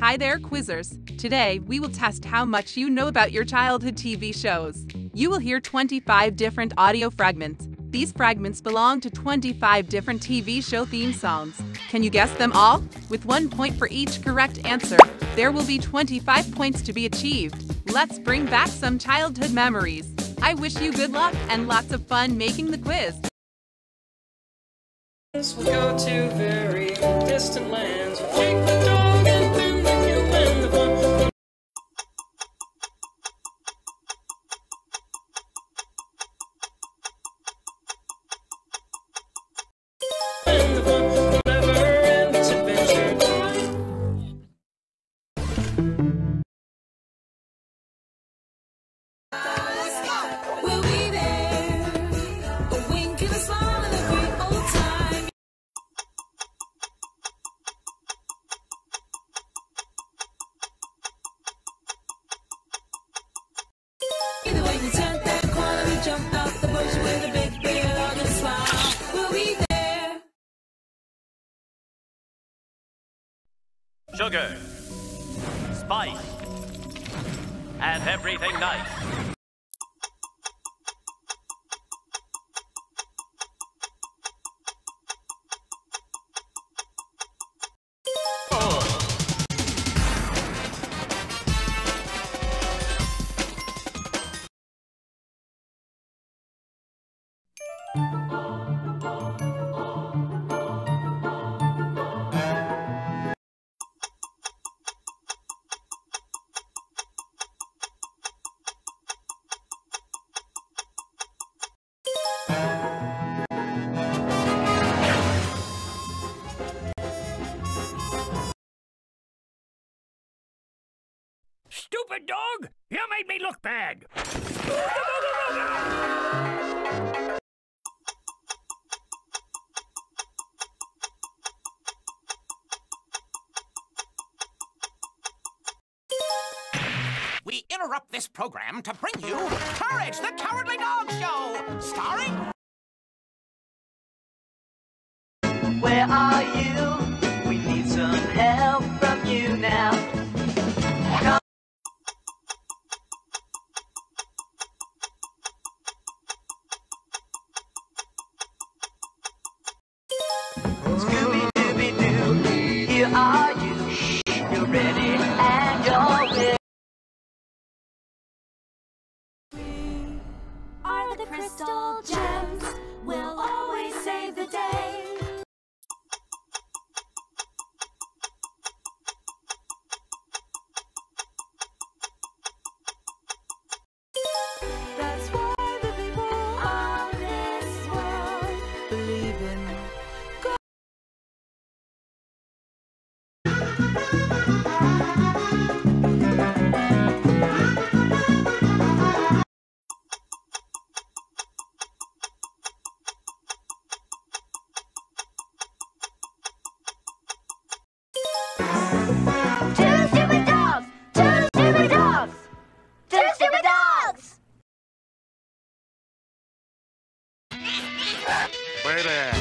Hi there, quizzers. Today, we will test how much you know about your childhood TV shows. You will hear 25 different audio fragments. These fragments belong to 25 different TV show theme songs. Can you guess them all? With one point for each correct answer, there will be 25 points to be achieved. Let's bring back some childhood memories. I wish you good luck and lots of fun making the quiz. We'll go to very distant lands. And everything nice. Oh. Stupid dog! You made me look bad! We interrupt this program to bring you Courage the Cowardly Dog Show, starring Where are you? Later.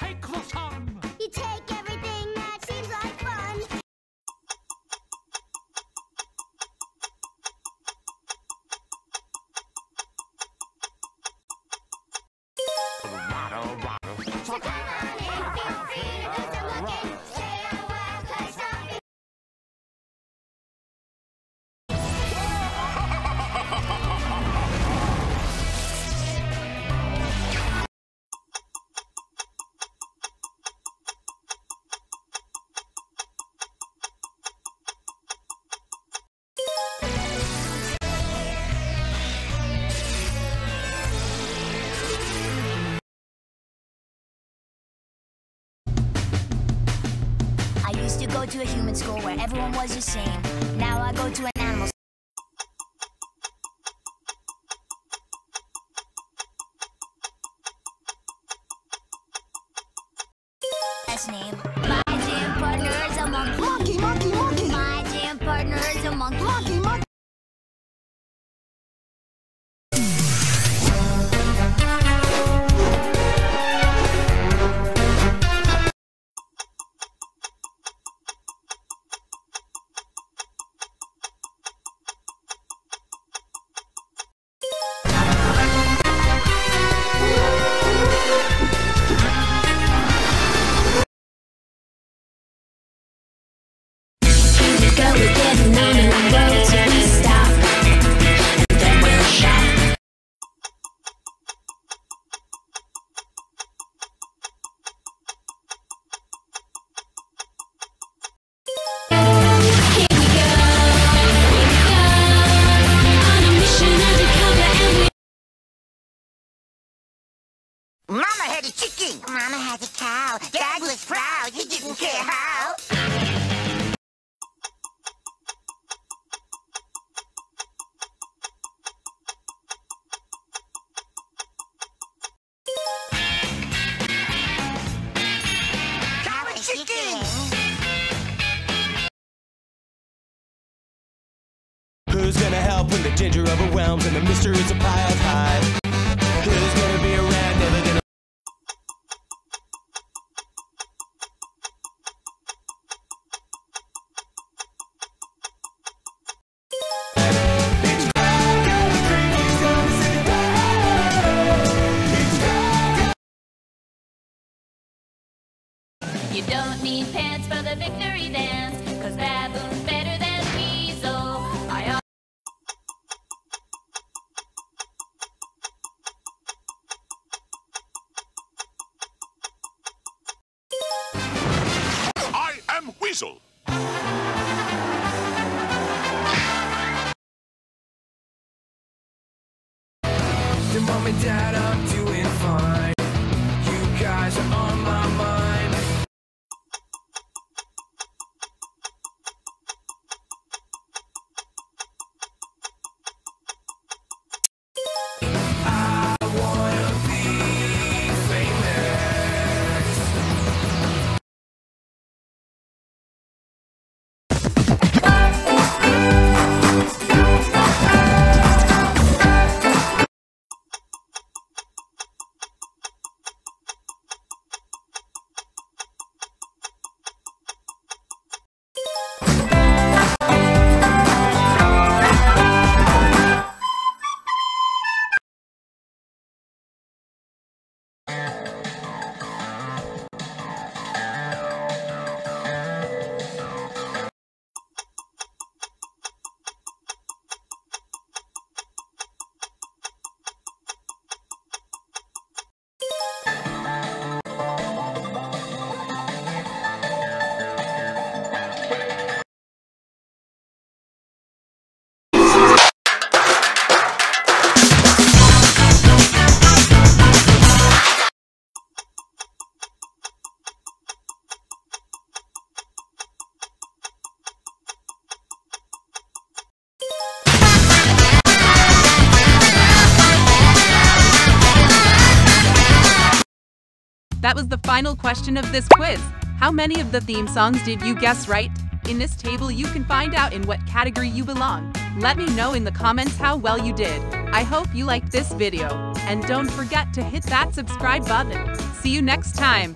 Take close. To a human school where everyone was the same. Now I go to an animal Last name. My gym partner is a. Monkey, monkey, monkey. Had a cow. Dad was proud. He didn't care how. Who's gonna help when the ginger overwhelms and the mystery is a piled high? Need pants for the victory dance, cause baboon's better than weasel. I I am Weasel. That was the final question of this quiz. How many of the theme songs did you guess right? In this table, you can find out in what category you belong. Let me know in the comments how well you did. I hope you liked this video. And don't forget to hit that subscribe button. See you next time.